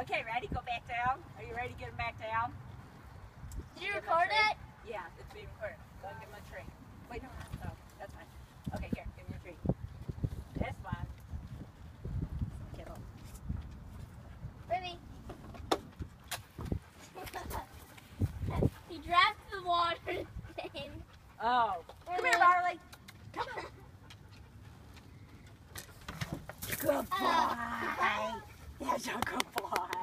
Okay, ready? Go back down. Are you ready to get him back down? Did you record it? Yeah, it's being recorded. Go give him a treat. Wait, no, no, that's fine. Okay, here, give him your treat. That's fine. Kibble. Ready? he dropped the water thing. Oh, come here, Marley. Come on. Good boy. Uh, 家可不好。